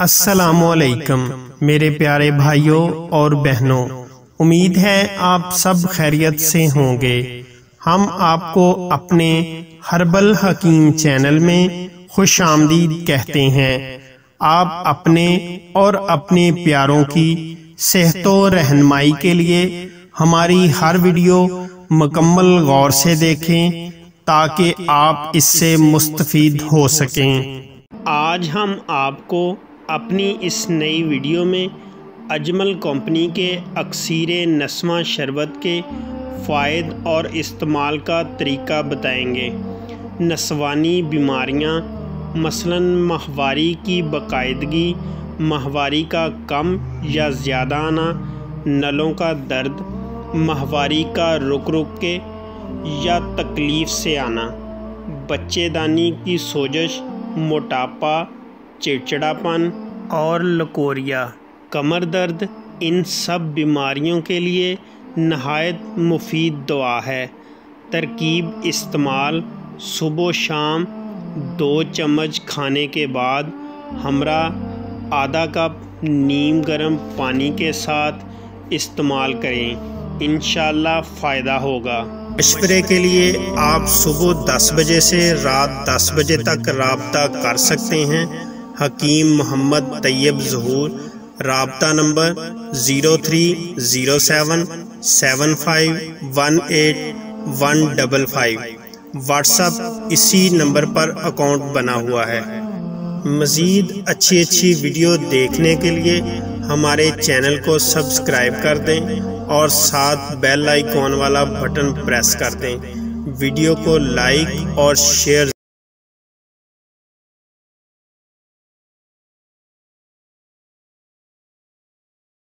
असलकम मेरे प्यारे भाइयों और बहनों। उम्मीद है आप सब खैरियत से होंगे। हम आपको अपने हर्बल हकीम चैनल में खुश आमदीद कहते हैं। आप अपने और अपने प्यारों की सेहत रहनमाई के लिए हमारी हर वीडियो मुकम्मल गौर से देखें, ताकि आप इससे मुस्तफ़ हो सकें। आज हम आपको अपनी इस नई वीडियो में अजमल कंपनी के अक्सर नस्मा शरबत के फ़ायद और इस्तेमाल का तरीका बताएँगे। नसवानी बीमारियाँ, मसलन माहवारी की बाकायदगी, माहवारी का कम या ज़्यादा आना, नलों का दर्द, माहवारी का रुक रुक के या तकलीफ़ से आना, बच्चेदानी की सोजश, मोटापा चिड़चिड़ापन और लकोरिया, कमर दर्द, इन सब बीमारियों के लिए नहायत मुफीद दवा है। तरकीब इस्तेमाल सुबह शाम दो चम्मच खाने के बाद हमरा आधा कप नीम गर्म पानी के साथ इस्तेमाल करें। इन फ़ायदा होगा। मशवरे के लिए आप सुबह 10 बजे से रात 10 बजे तक रबता कर सकते हैं। हकीम मोहम्मद तैयब जहूर, रबता number zero three zero seven seven five one eight one double five. WhatsApp इसी नंबर पर अकाउंट बना हुआ है। मज़ीद अच्छी अच्छी वीडियो देखने के लिए हमारे चैनल को सब्सक्राइब कर दें और साथ बेल आइकॉन वाला बटन प्रेस कर दें। वीडियो को लाइक और शेयर